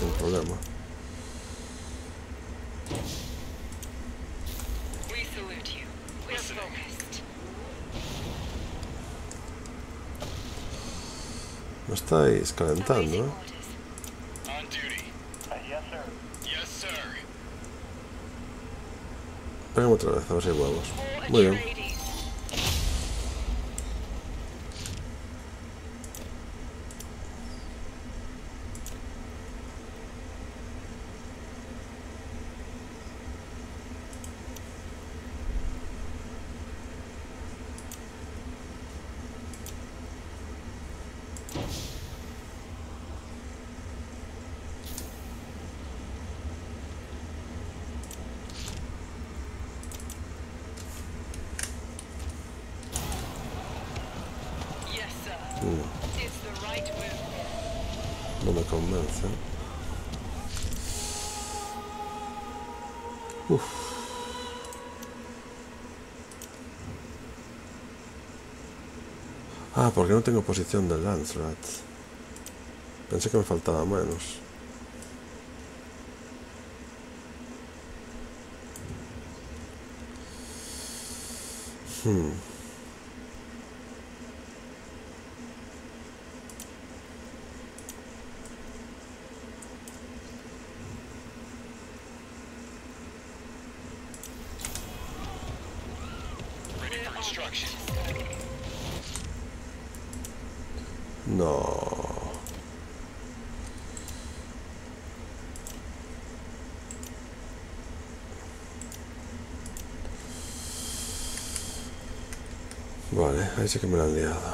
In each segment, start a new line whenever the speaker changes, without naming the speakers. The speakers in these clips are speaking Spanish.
sin problema.
We salute you. We're focused.
No estáis calentando, ¿eh?
orders.
On duty.
yes, sir.
Yes, sir.
Pégame otra vez, a ver si hay huevos. Muy bien. Porque no tengo posición de Lancerat. Pensé que me faltaba menos. Hmm. Sí que me liado.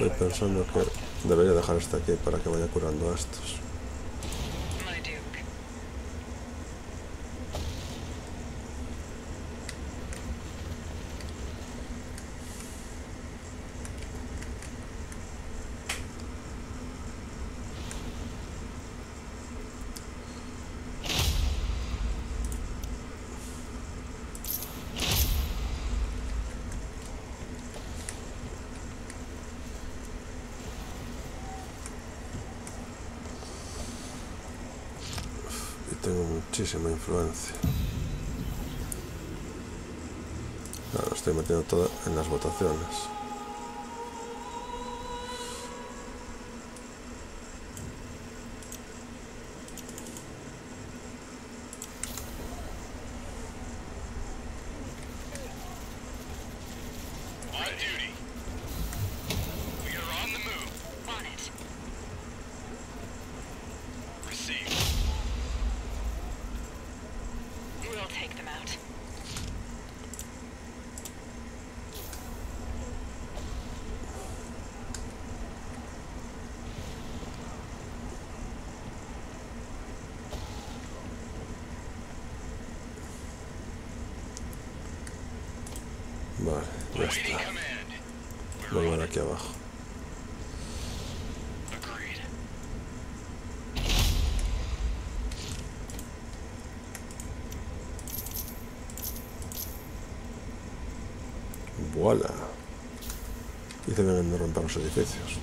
Estoy pensando que debería dejar este aquí para que vaya curando a estos.
My Duke.
Y tengo muchísima influencia. Claro, estoy metiendo todo en las votaciones. Voilà. Hice bien en no romper los edificios.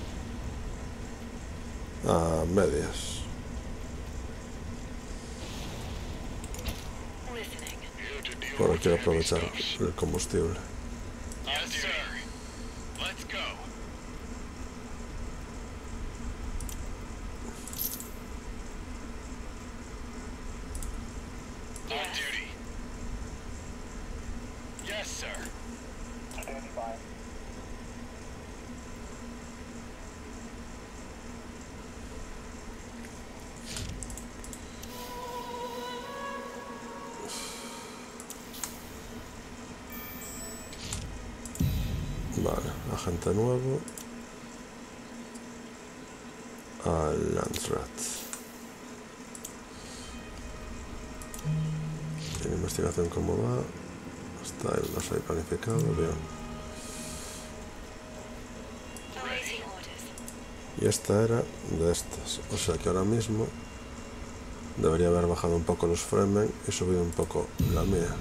A medias.
With
quiero aprovechar el combustible. O sea que ahora mismo debería haber bajado un poco los Fremen y subido un poco la mía.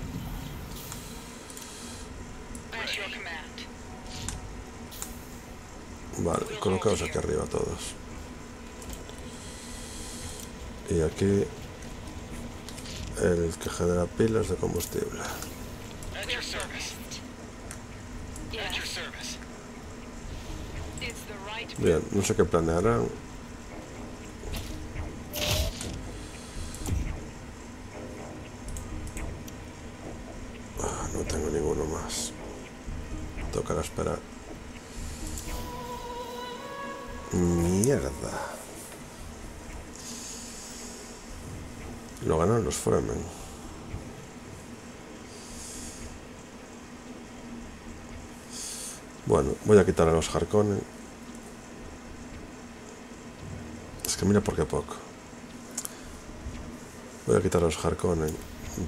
Vale, colocaos aquí arriba todos. Y aquí el que genera pilas de combustible. Bien, no sé qué planearán. Lo ganaron los Fremen. Bueno, voy a quitar a los Harkonnen. Es que mira por qué poco. Voy a quitar a los Harkonnen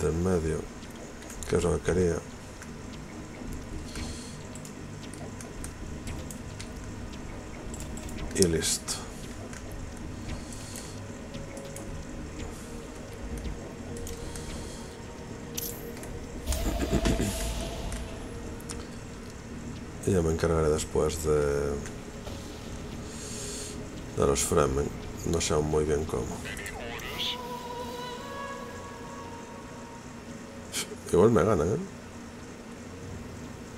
del medio, que es lo que quería. Y listo. Y ya me encargaré después de, de los Fremen. No sé aún muy bien cómo. Igual me ganan, ¿eh?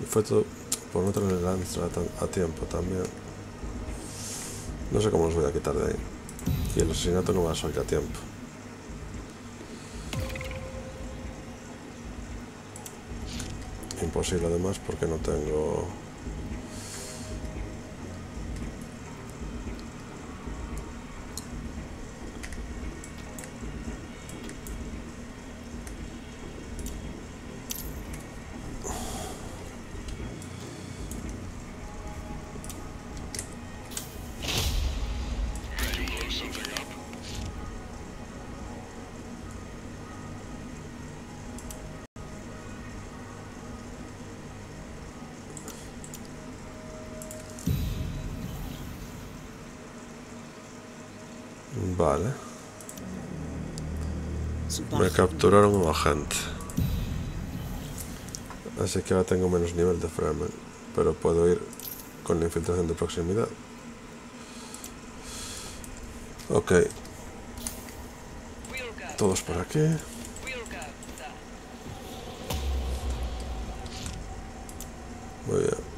Y fue todo por no tener el a, a tiempo también. No sé cómo los voy a quitar de ahí. Y el asesinato no va a salir a tiempo. Imposible además porque no tengo... Me capturaron un agente. Así que ahora tengo menos nivel de Fremen. Pero puedo ir con la infiltración de proximidad. Ok, todos por aquí. Muy bien.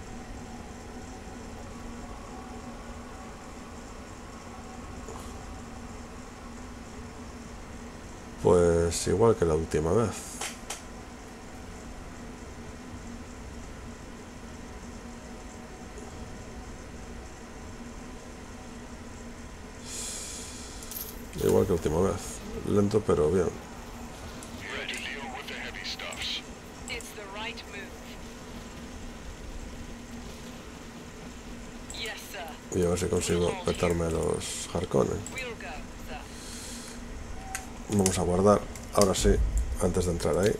Pues igual que la última vez. Igual que la última vez. Lento pero bien. Y a ver si consigo petarme los
sir.
Vamos a guardar, ahora sí, antes de entrar ahí.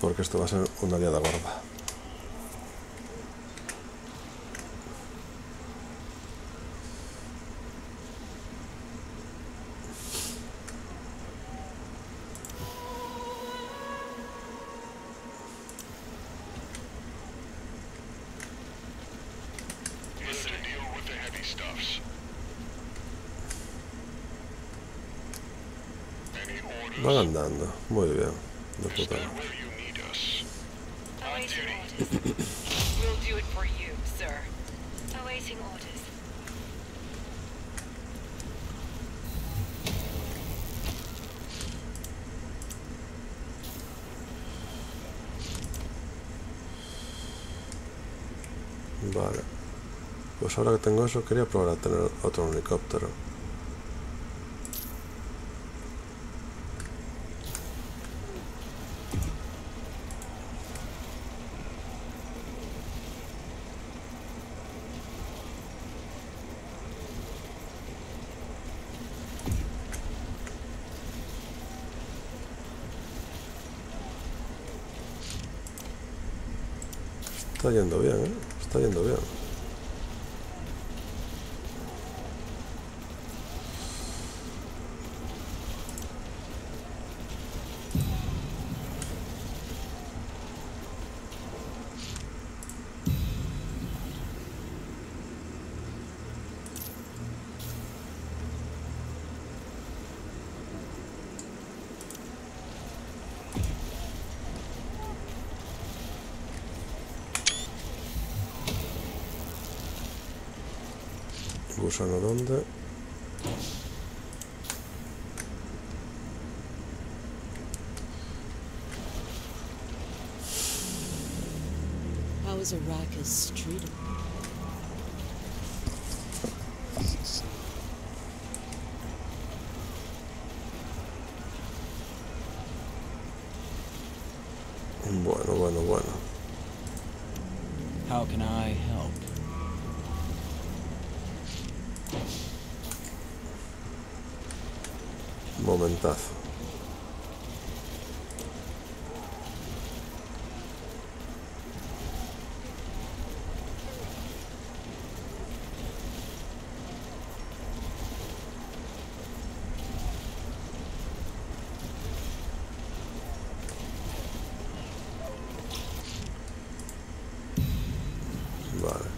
Porque esto va a ser una liada gorda. yo quería probar a tener otro helicóptero. Está yendo bien, ¿eh? Está yendo bien. Gusano dónde?
How is Arrakis treated?
Bueno, bueno, bueno.
How can I help?
Momentazo. Vale,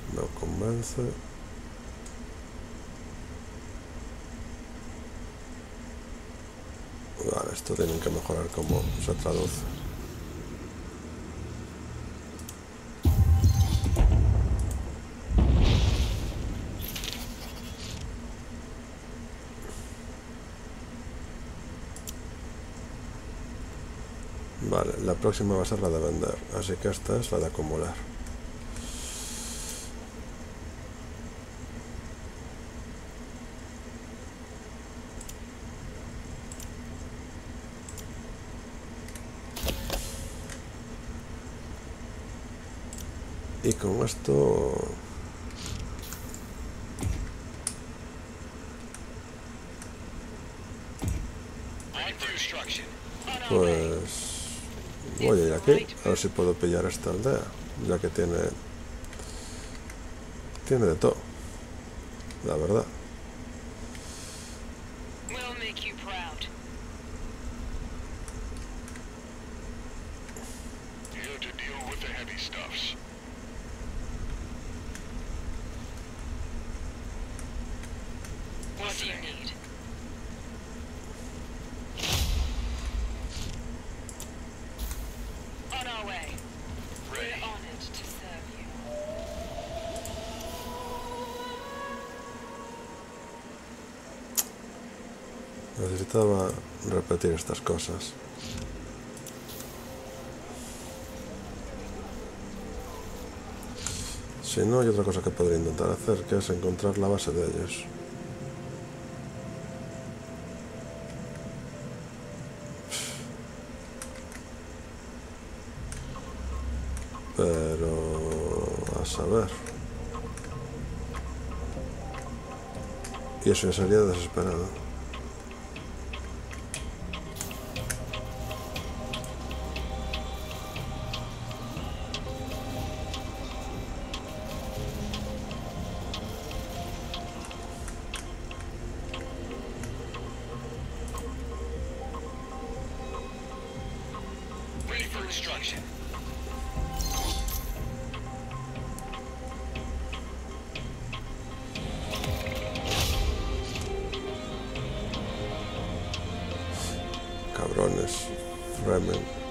Vale, esto tienen que mejorar cómo se traduce. Vale, la próxima va a ser la de vender, así que esta es la de acumular. Y con esto... Pues voy a ir aquí, a ver si puedo pillar esta aldea, ya que tiene tiene de todo, la verdad. Cosas. Si no, hay otra cosa que podría intentar hacer, que es encontrar la base de ellos. Pero... a saber. Y eso ya sería desesperado.
Ready for instruction.
Cabrones. Fremen.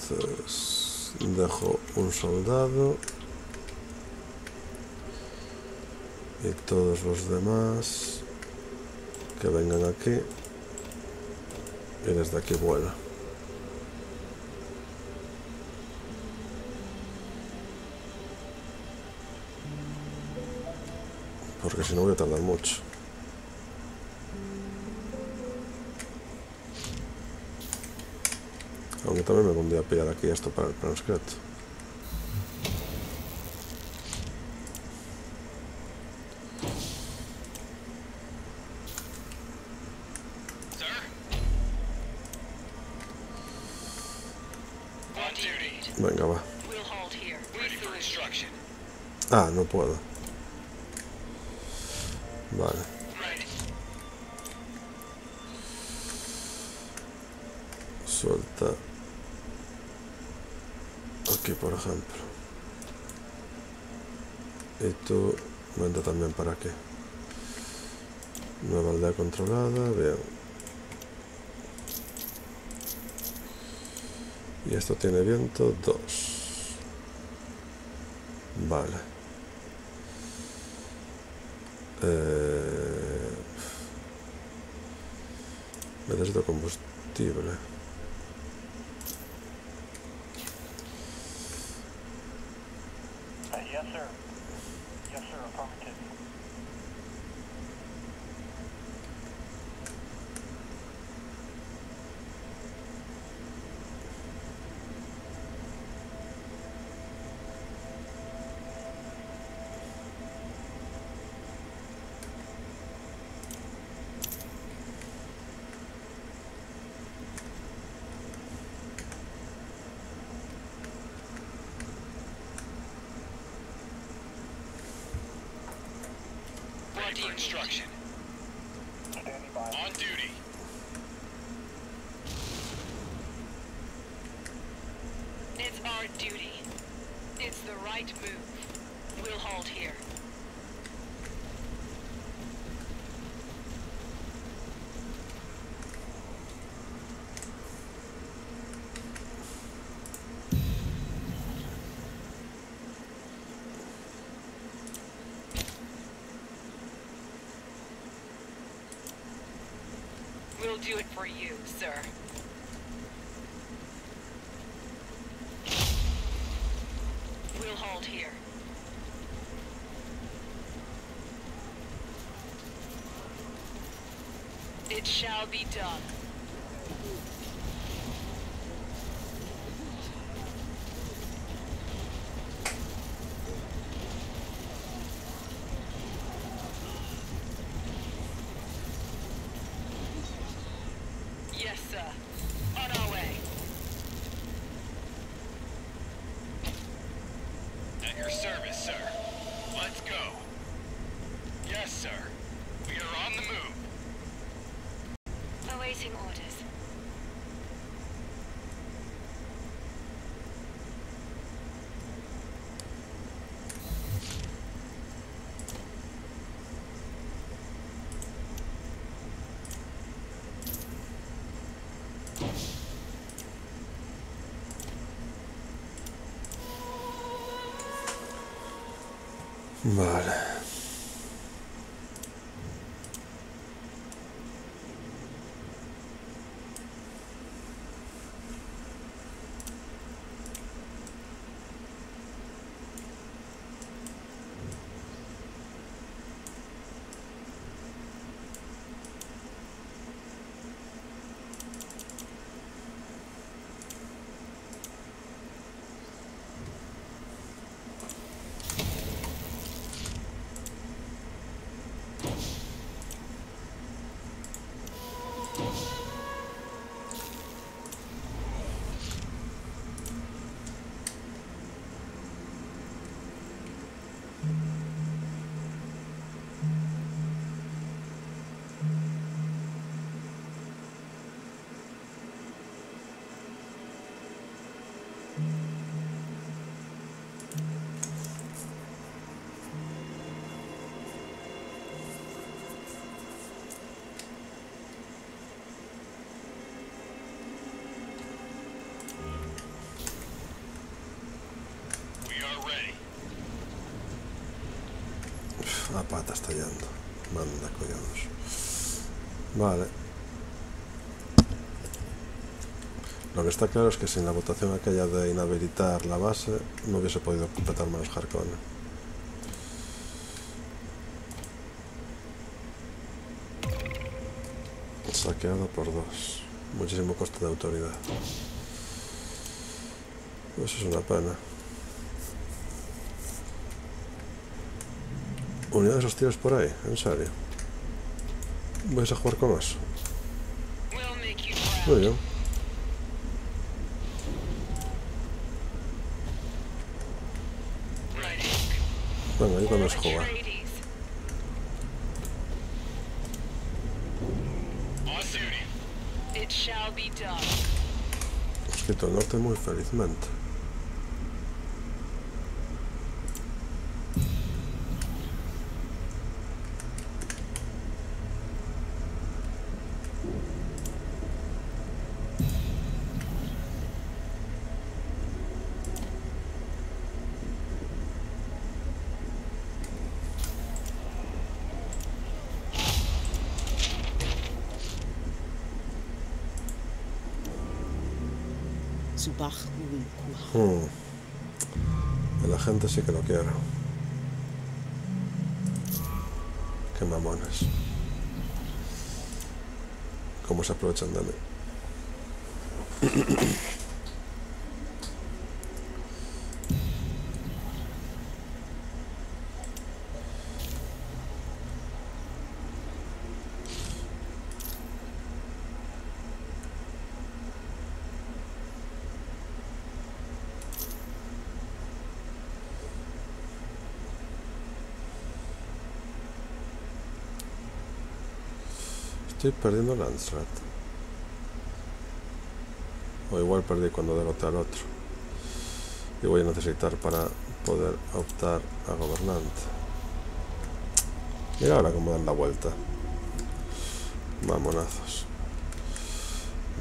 Entonces, dejo un soldado. Y todos los demás que vengan aquí. Y desde aquí vuela. Porque si no voy a tardar mucho. Aunque también me pondría a pillar aquí esto para el plan secreto. Venga, va. Ah, no puedo. Controlada, bien. Y esto tiene viento 2. Vale. Eh, necesito combustible.
Do it for you, sir. We'll hold here. It shall be done. Awaiting orders.
Vale. La pata está yendo. Manda collados. Vale. Lo que está claro es que sin la votación aquella de inhabilitar la base no hubiese podido completar más Harkonnen. Saqueado por dos. Muchísimo coste de autoridad. Pues es una pena. Unidades hostiles por ahí, en serio. ¿Vais a jugar con
you
Muy bien. Venga, ahí vamos a
For
jugar.
Atreides.
On duty.
It shall be done.
Mosquito Norte muy felizmente. Hmm. La gente sí que lo quiere. Qué mamones. Cómo se aprovechan de mí. Perdiendo Landsrat. O igual perdí cuando derroté al otro. Y voy a necesitar para poder optar a gobernante. Mira ahora cómo dan la vuelta. Mamonazos.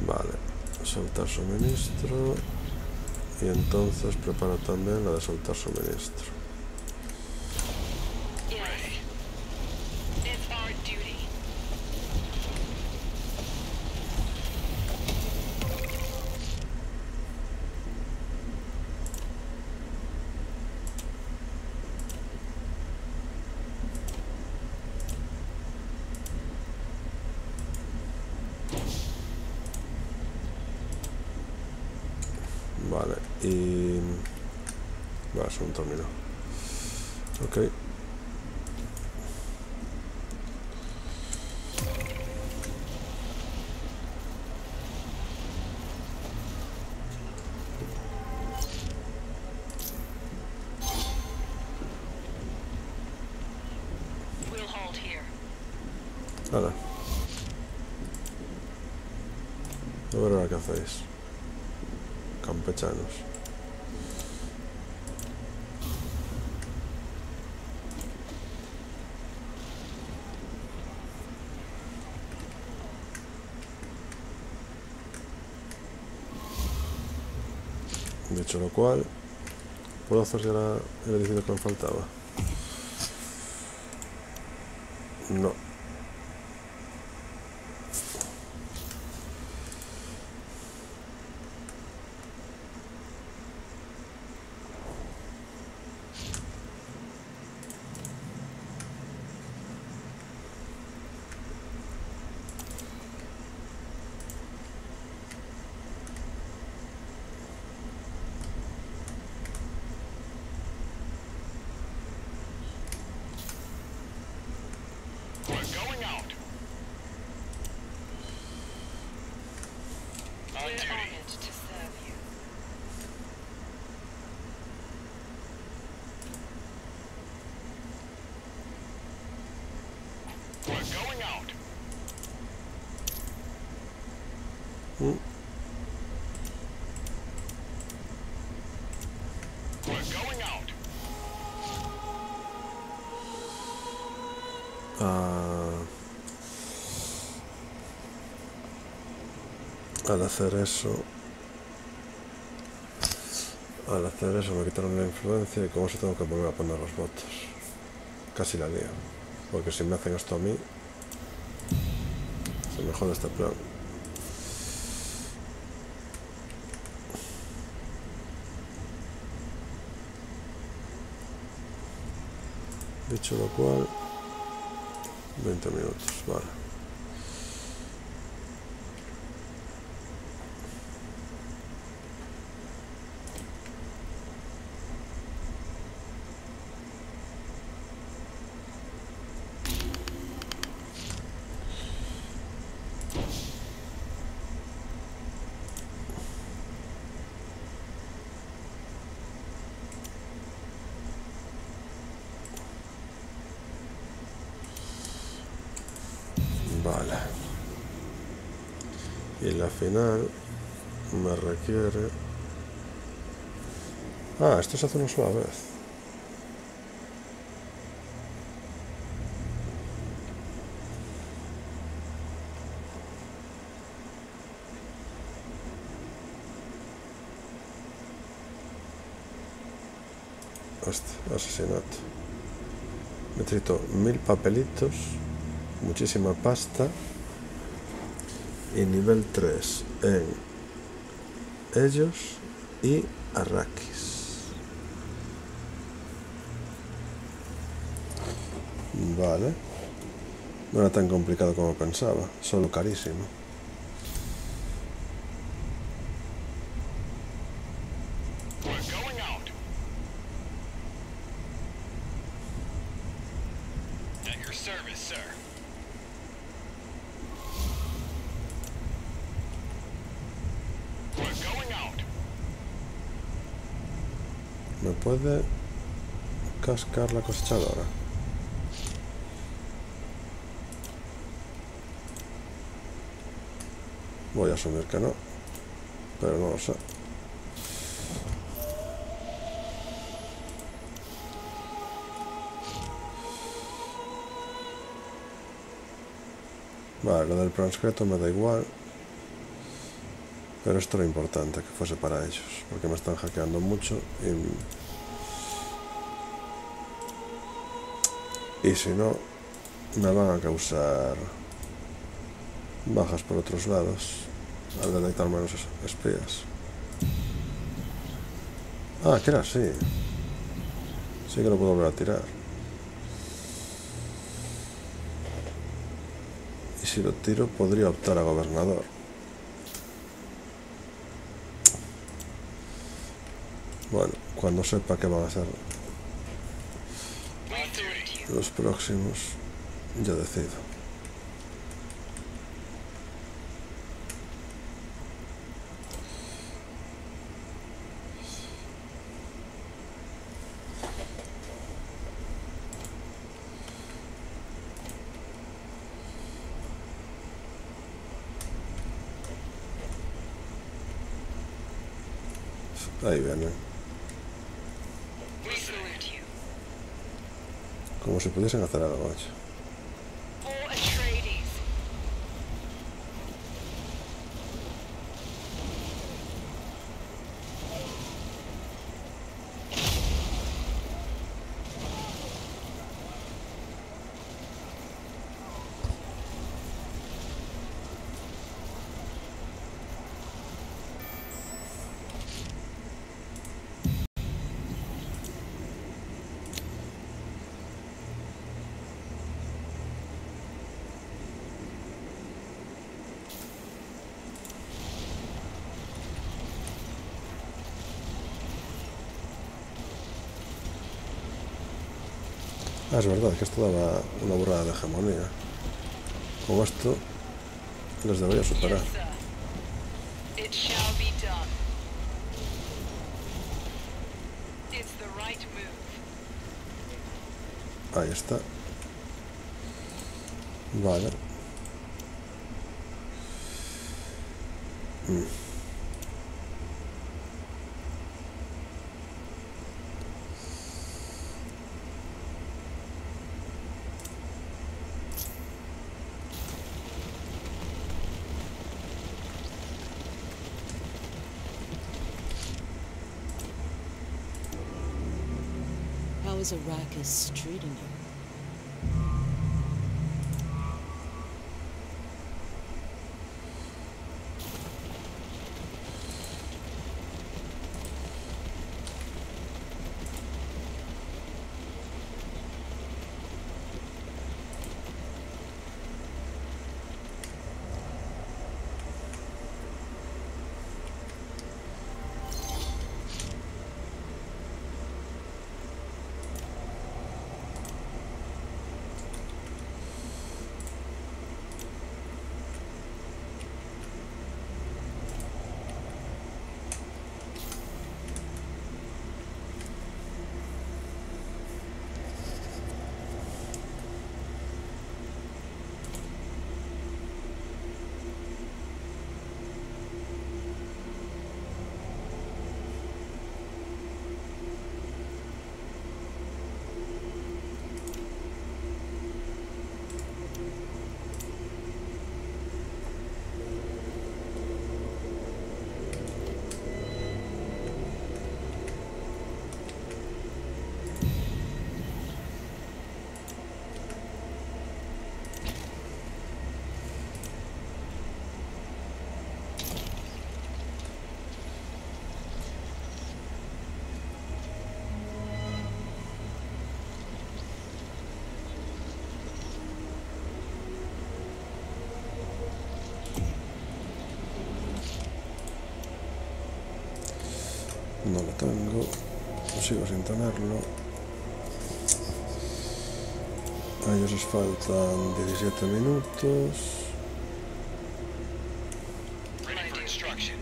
Vale. Soltar suministro. Y entonces preparo también la de soltar suministro.
Yes. It's our duty.
Vale, y... Vale, es un término. Ok.
We'll hold here.
Hala. A ver ahora qué hacéis. Campechanos. Dicho lo cual, ¿puedo hacer ya la- el edificio que me faltaba? Planetary. Al hacer eso al hacer eso me quitaron la influencia y como se tengo que volver a poner los votos. Casi la lío porque si me hacen esto a mí se me jode este plan. Dicho lo cual 20 minutos, vale. Final me requiere... Ah, esto se hace una sola vez. Asesinato. Necesito mil papelitos, muchísima pasta y nivel 3 en ellos y Arrakis. Vale. No era tan complicado como pensaba, solo carísimo. ¿Me puede cascar la cosechadora? Voy a asumir que no, pero no lo sé. Vale, lo del transcreto me da igual. Pero esto era importante, que fuese para ellos, porque me están hackeando mucho y... Y si no, me van a causar bajas por otros lados al detectar menos es- espías. Ah, que era así. Sí que lo puedo volver a tirar. Y si lo tiro, podría optar a gobernador. Bueno, cuando sepa qué van a
you.
Los próximos, ya decido. Ahí como si pudiesen hacer algo. macho. Es verdad que esto daba una burrada de hegemonía. Con esto les debería superar. Ahí está. Vale. Mm.
Arrakis treating you?
Tengo. Sigo sin tenerlo. A ellos les faltan 17 minutos.
Instruction.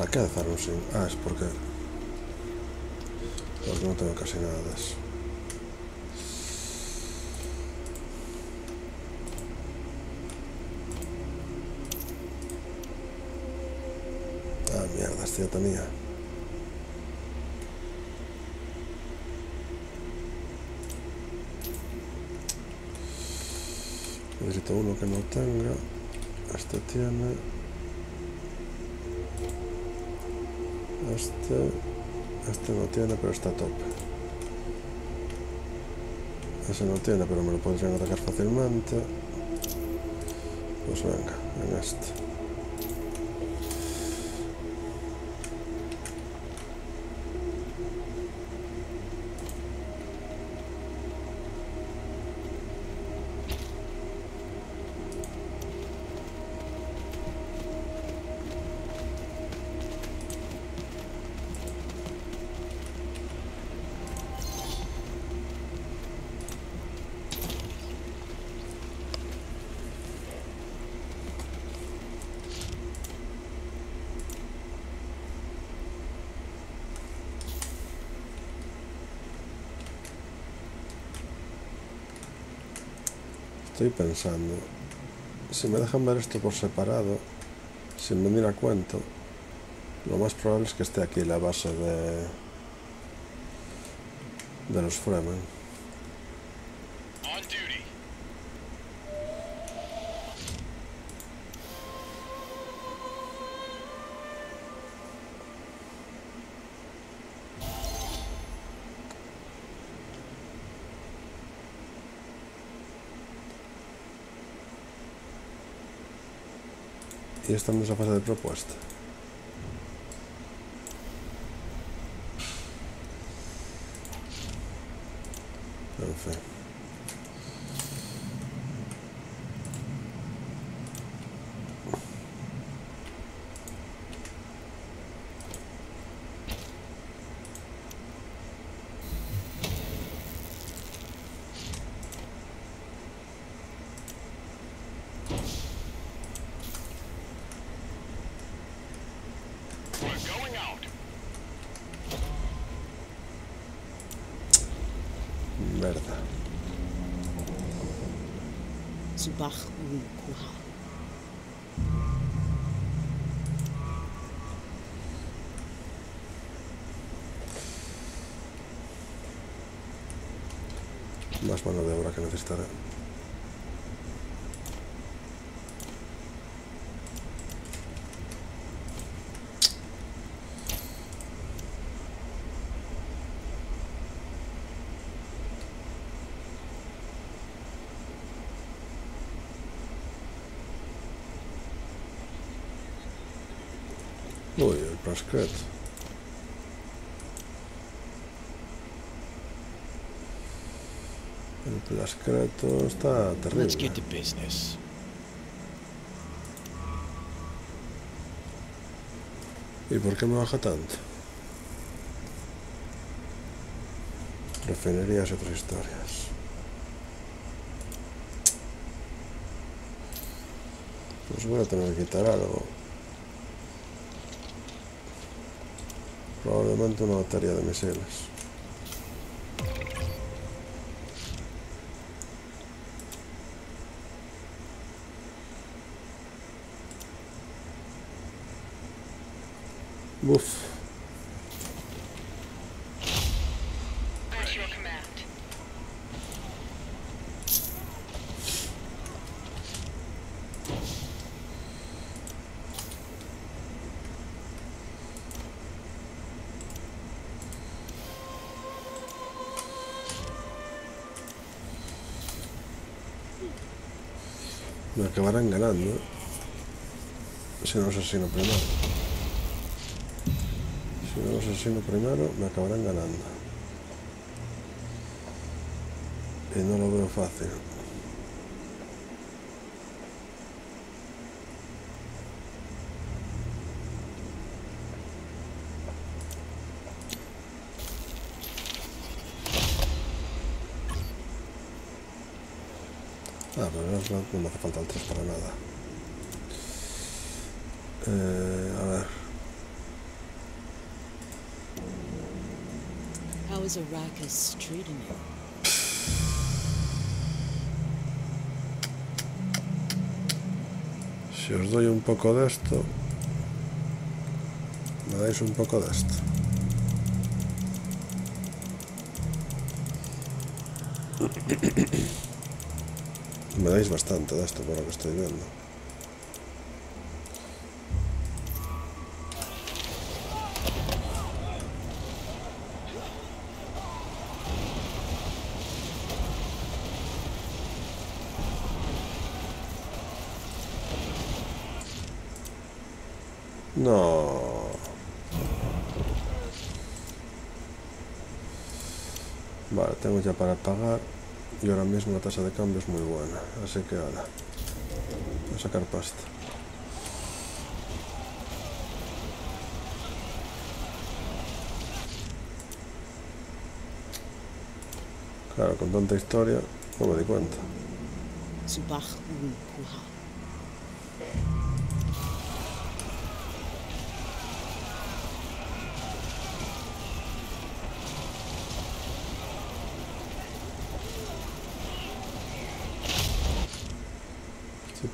¿A qué un sin? Ah, es porque... Porque no tengo casi nada de eso. Ah, tenía. Necesito uno que no tenga. Este tiene. Este. Este no tiene, pero está a tope. Ese no tiene, pero me lo podrían atacar fácilmente. Pues venga, en este. Estoy pensando, si me dejan ver esto por separado, sin venir a cuento, lo más probable es que esté aquí la base de, de los Fremen. Y esta no es la fase de propuesta. En.
Kuha.
Más mano de obra que necesitaré. El Praskreto está
Let's
terrible.
get to business.
¿Y por qué me baja tanto? Refinerías y otras historias. Pues voy a tener que quitar algo. Probablemente una batería de misiles. Buf. Acabarán ganando. Si no los asesino primero. Si no los asesino primero, me acabarán ganando. Y no lo veo fácil. No me hace falta el 3 para nada. Eh, a ver.
How is Arrakis treating you?
Si os doy un poco de esto, me dais un poco de esto. Me dais bastante de esto por lo que estoy viendo. No. Vale, tengo ya para pagar y ahora mismo la tasa de cambio es muy buena, así que ahora voy a sacar pasta. Claro, con tanta historia no me di cuenta.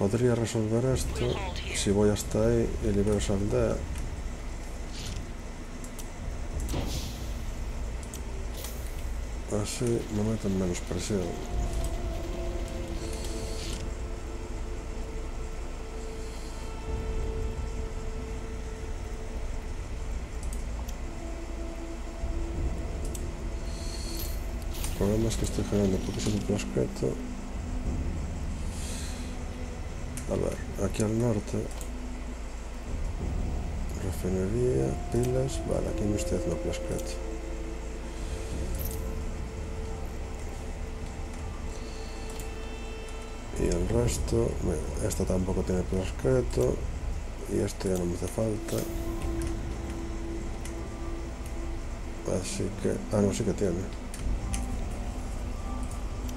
podría resolver esto si voy hasta ahí y libero esa. Así me meten menos presión. El problema es que estoy generando poquísimo plasqueto. A ver, aquí al norte. Refinería, pilas. Vale, aquí no estoy haciendo plasqueto. Y el resto, mira, esta tampoco tiene plasqueto. Y esto ya no me hace falta. Así que, ah, no, sí que tiene.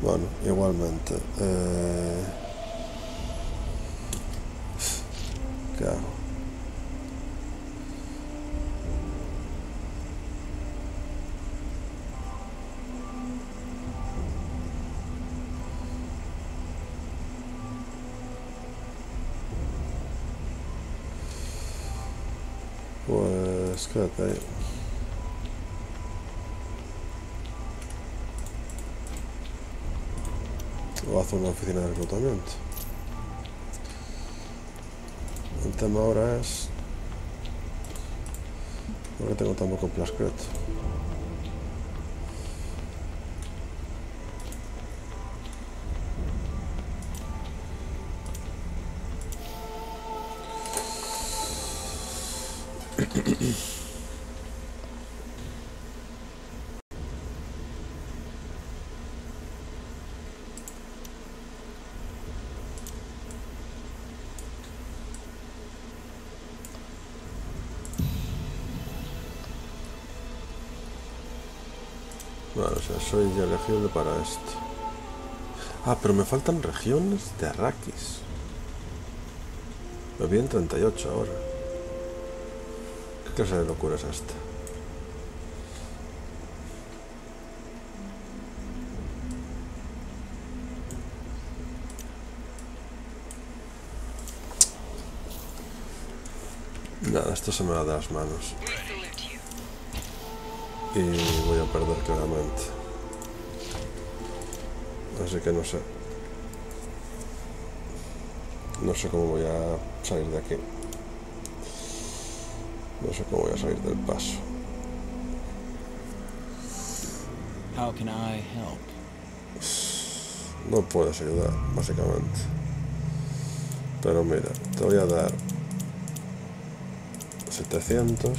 Bueno, igualmente. Eh, ¿Qué hago? Pues quédate ahí. O haz una oficina de reclutamiento. Tema ahora es... ¿Por qué tengo tan poco plascreto? Vale, o sea, soy ya elegible para esto. Ah, pero me faltan regiones de Arrakis. Me vienen 38 ahora. ¿Qué clase de locura es esta? Nada, esto se me va de las manos. Y voy a perder claramente. Así que no sé. No sé cómo voy a salir de aquí. No sé cómo voy a salir del paso.
How can I help?
No puedes ayudar, básicamente. Pero mira, te voy a dar 700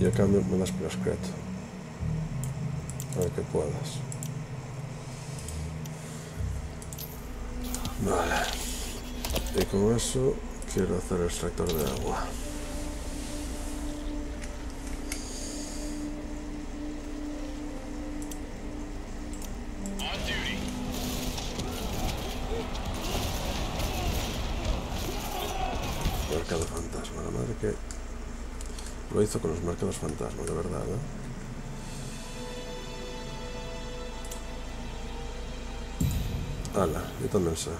y a cambio me das prescreto que puedas. Vale. Y con eso quiero hacer el extractor de agua. Mercado fantasma la madre que lo hizo con los mercados fantasma de verdad ¿eh? Ala, yo también sé.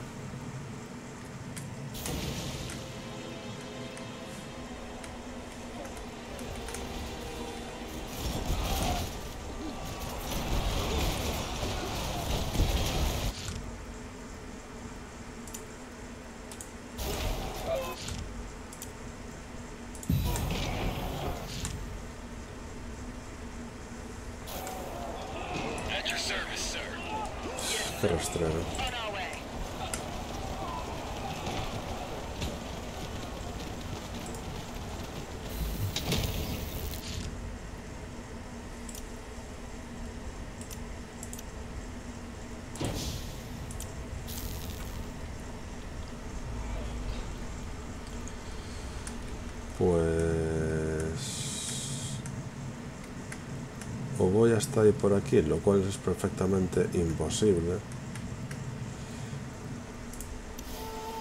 Voy hasta ahí por aquí, lo cual es perfectamente imposible.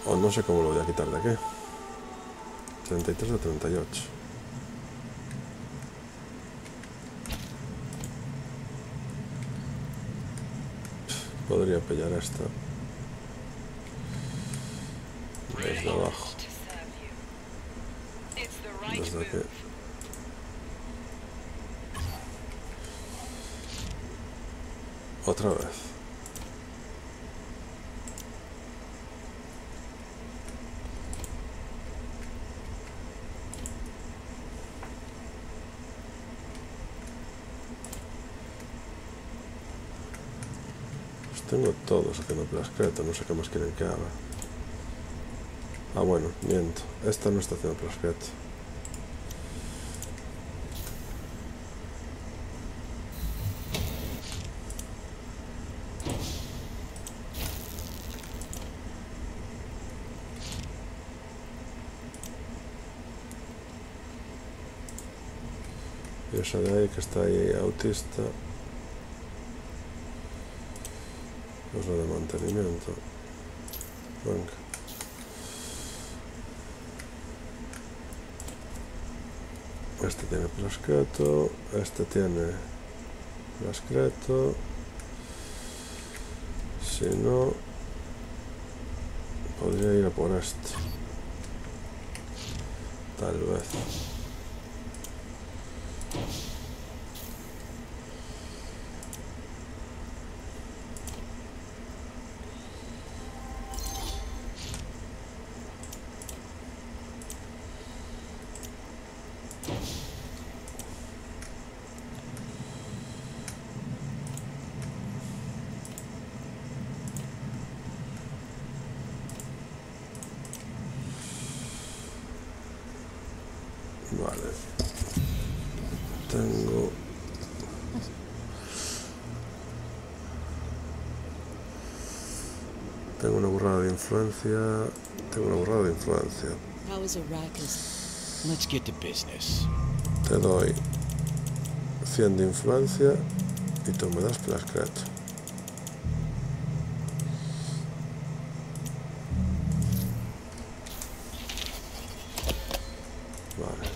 O no sé cómo lo voy a quitar de aquí. 33 o 38. Podría pillar esta. Desde abajo.
To serve you. It's the right
Desde aquí.
move.
Otra vez. Pues todos haciendo plascreto, no sé qué más quieren que haga. Ah, bueno, miento. Esta no está haciendo plascreto. Y esa de ahí que está ahí autista. Es lo de mantenimiento. Venga. Este tiene plascreto. Este tiene plascreto. Si no, podría ir a por este. Tal vez. Vale. Tengo... Tengo una burrada de influencia. Tengo una burrada de influencia.
How is Arrakis?
Let's get to business.
Te doy 100 de influencia y tú me das plascreto. Vale.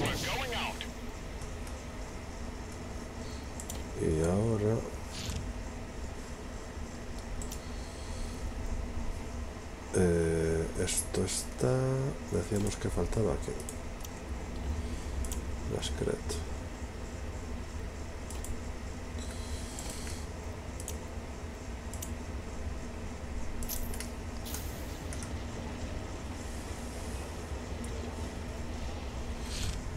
We're going out.
Y ahora... Eh, esto está... Decíamos que faltaba aquí. Plascreto.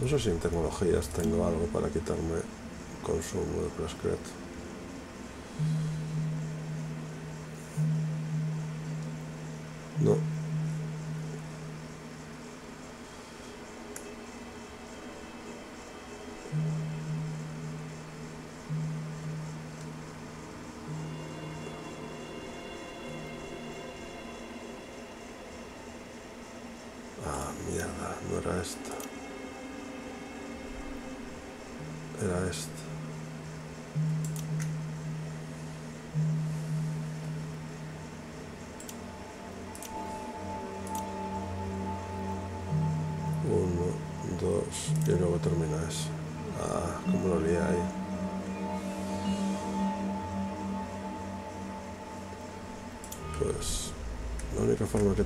No sé si en tecnologías tengo algo para quitarme consumo de plascreto.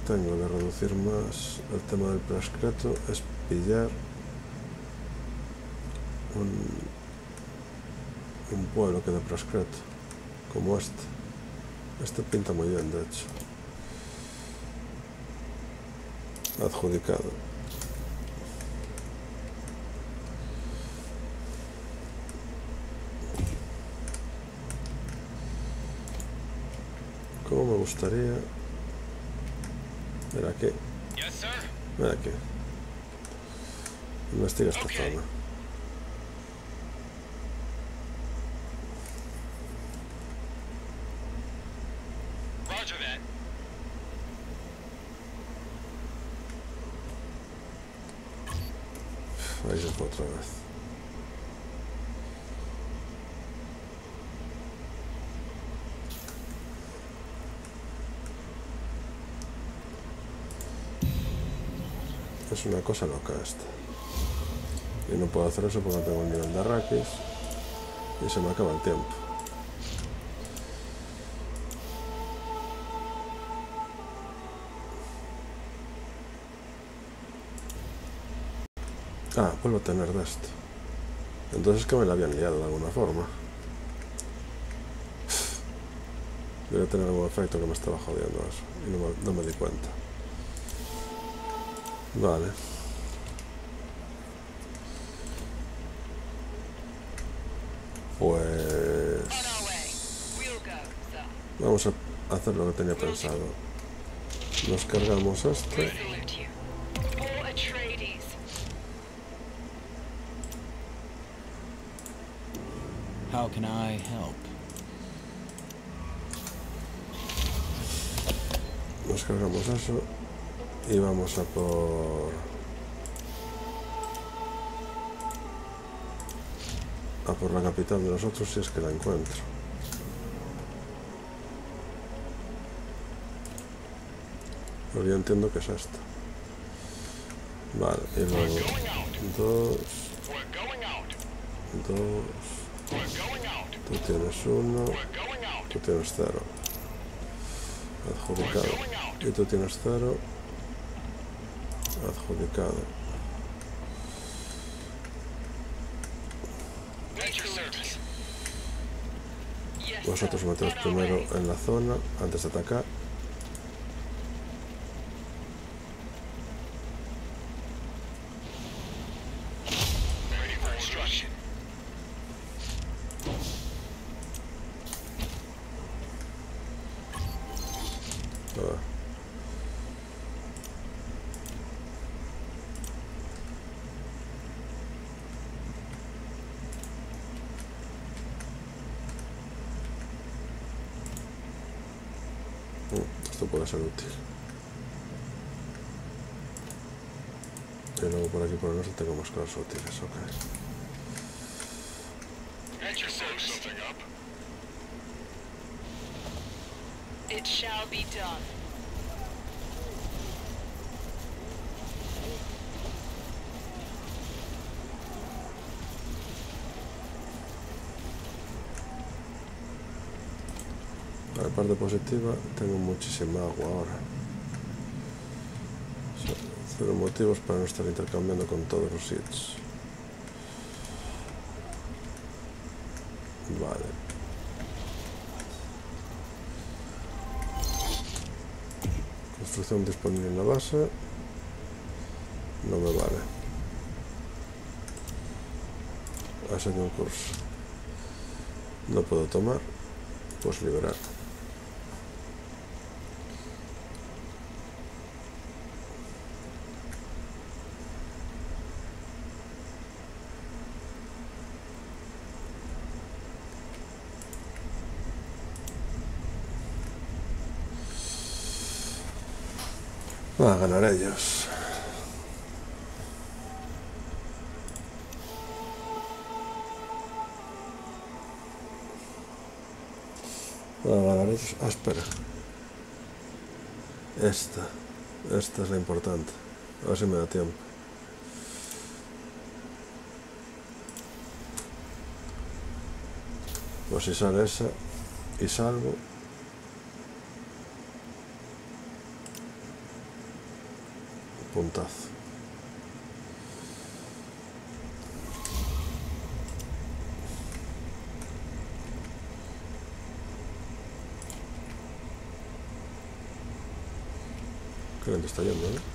Tengo de reducir más el tema del prescrito es pillar un, un pueblo que de prescrito, como este. Este pinta muy bien, de hecho. Adjudicado. Como me gustaría... Mira aquí,
Yes, sir.
mira aquí. Investiga esta
Ok.
zona.
Roger that.
Fue otra vez. Es una cosa loca esta. Y no puedo hacer eso porque no tengo el nivel de Arrakis. Y se me acaba el tiempo. Ah, vuelvo a tener de esto. Entonces es que me la habían liado de alguna forma. Debe tener algún efecto que me estaba jodiendo eso. Y no me di cuenta. Vale. Vamos a hacer lo que tenía pensado. Nos cargamos este.
How can I help?
Nos cargamos eso. Y vamos a por... A por la capital de nosotros si es que la encuentro. Pero yo entiendo que es esta. Vale, y luego... Dos, dos... Tú tienes uno, tú tienes cero. Adjudicado. Y tú tienes cero. Adjudicado. Vosotros meteos primero en la zona antes de atacar. Mm, Esto puede ser útil. Y luego por aquí por el norte tengo más cosas útiles, ok. Parte positiva, tengo muchísima agua ahora. O sea, cero motivos para no estar intercambiando con todos los sitios. Vale. Construcción disponible en la base. No me vale. Asedio un curso. No puedo tomar. Pues liberar. Van a ganar ellos. Van a ganar ellos. Ah, espera. Esta. Esta es la importante. A ver si me da tiempo. Pues si sale esa y salgo. Puntazo. Qué lento está yendo. Eh,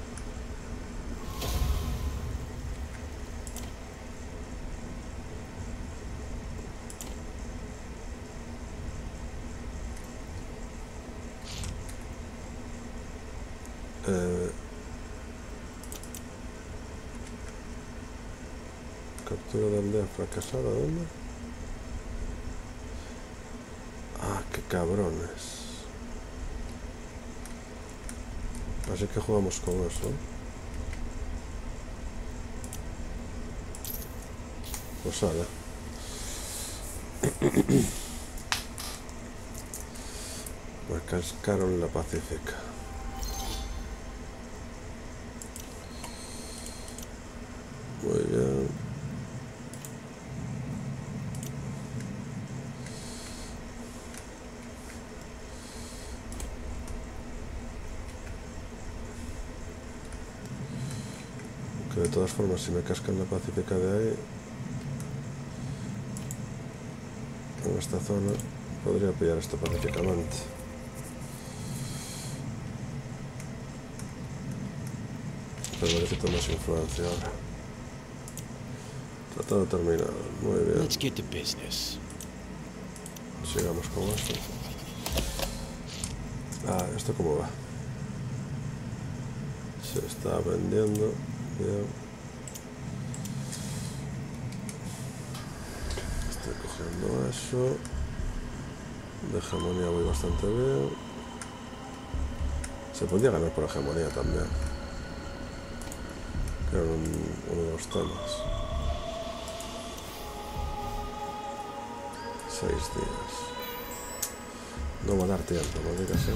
aldea fracasada, ¿dónde? Ah, qué cabrones. Así que jugamos con eso. Pues sale. Me cascaron la pacífica. Muy bien. Que de todas formas, si me cascan la pacífica de ahí, en esta zona, podría pillar esto pacíficamente. Pero necesito más influencia ahora. Tratado terminado. Muy bien.
Let's get to business.
Sigamos con esto. Ah, ¿esto cómo va? Se está vendiendo. Bien. Estoy De hegemonía voy bastante bien. Se podía ganar por hegemonía también. Que era un- uno de los temas. Seis días. No va a dar tiempo, maldita sea.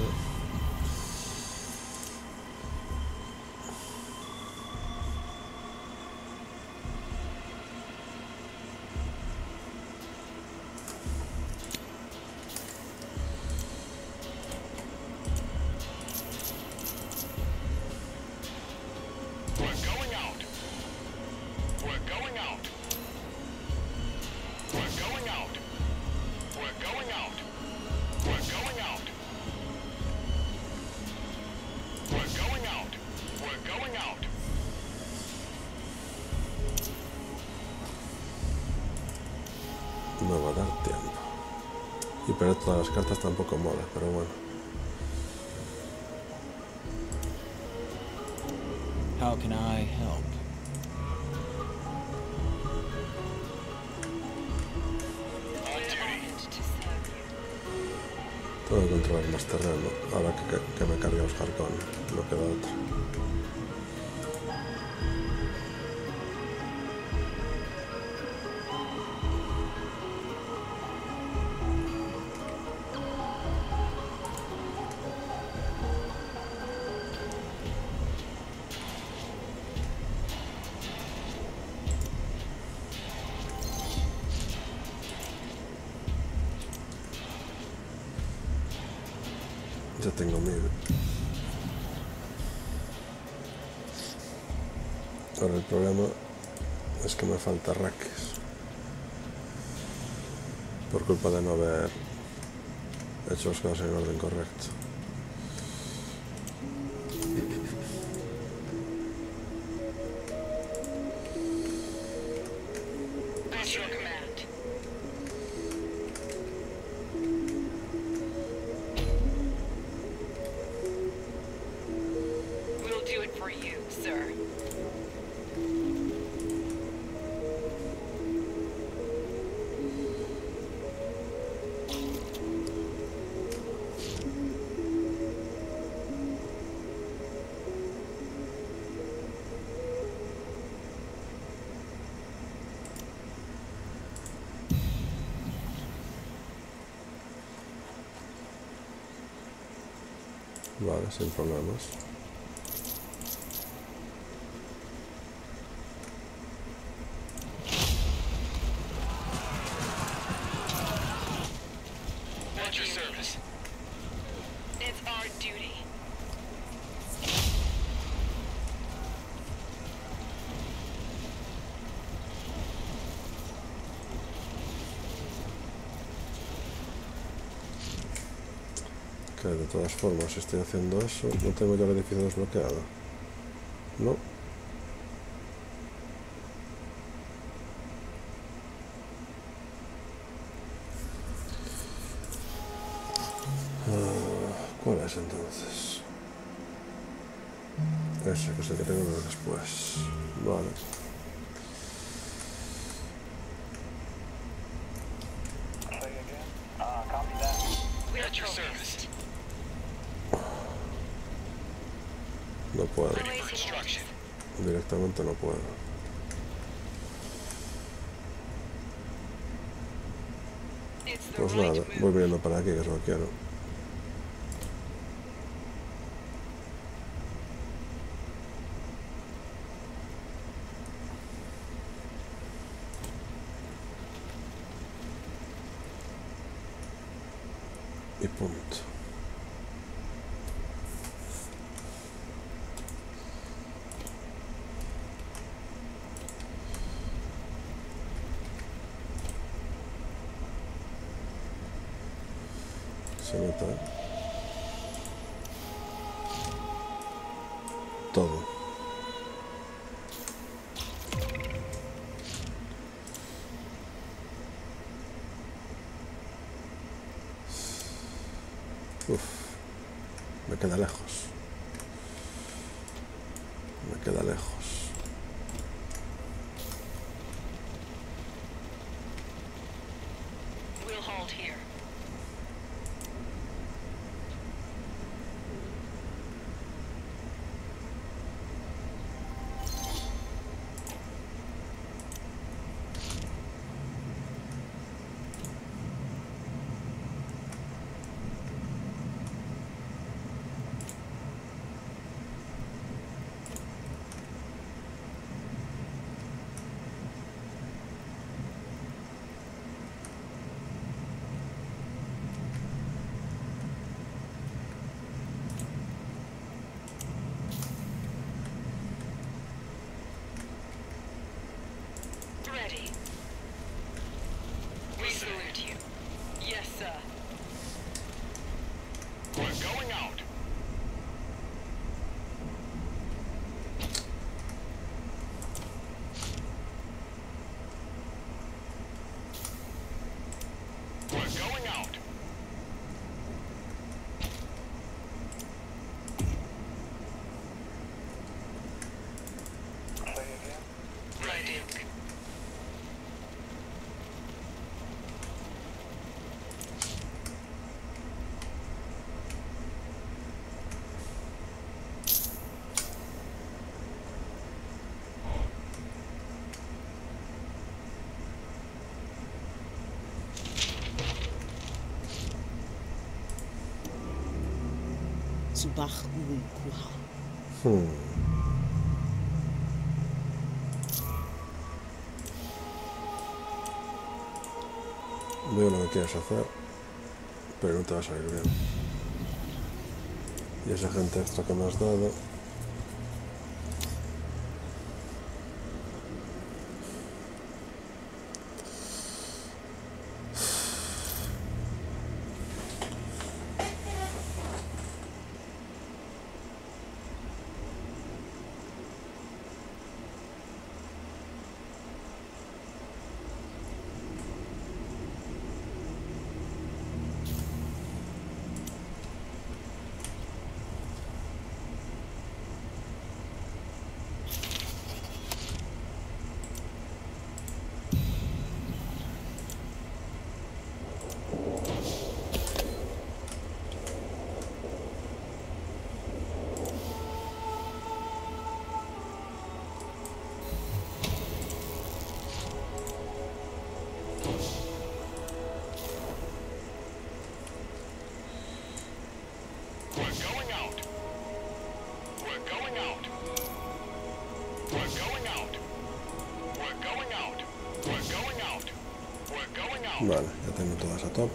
Las cartas tampoco mola, pero bueno. El problema es que me falta raques. Por culpa de no haber hecho las cosas en orden correcto. Vale, sin problemas. De todas formas, estoy haciendo eso, no tengo ya el edificio desbloqueado. No. Ah, ¿Cuál es entonces? Ese que es el que tengo después. Vale. No puedo. Directamente no puedo. Pues nada, voy viniendo para aquí, que es lo que quiero. Y punto. Hmm. Veo lo que quieres hacer, pero no te va a salir bien. Y esa gente extra que me has dado,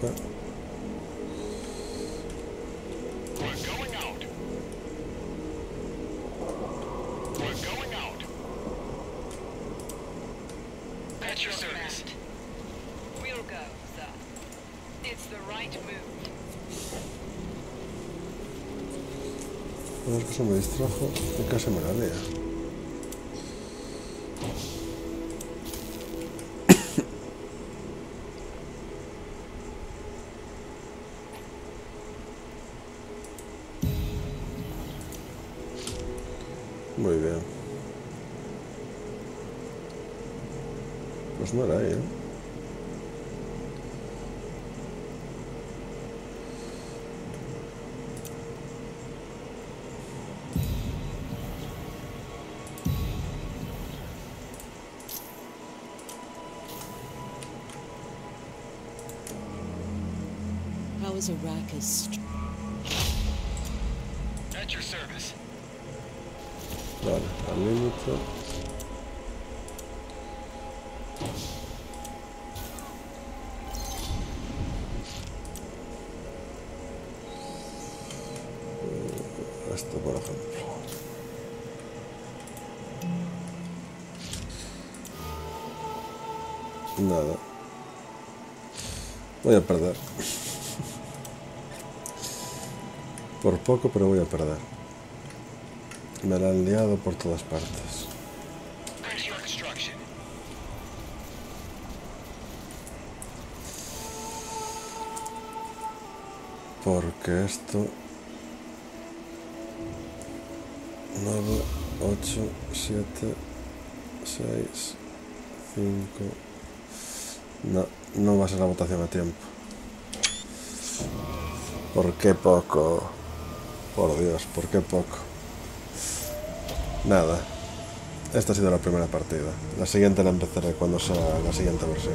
move.
A ver que se me distrajo y casi me la lea. Vale, al límite. Eh, Esto, por ejemplo. Nada. Voy a perder. Por poco, pero voy a perder. Me la han liado por todas partes. Porque esto... 9, 8, 7, 6, 5... No, no va a ser la votación a tiempo. ¿Por qué poco? Por Dios, ¿por qué poco? Nada. Esta ha sido la primera partida. La siguiente la empezaré cuando sea la siguiente versión.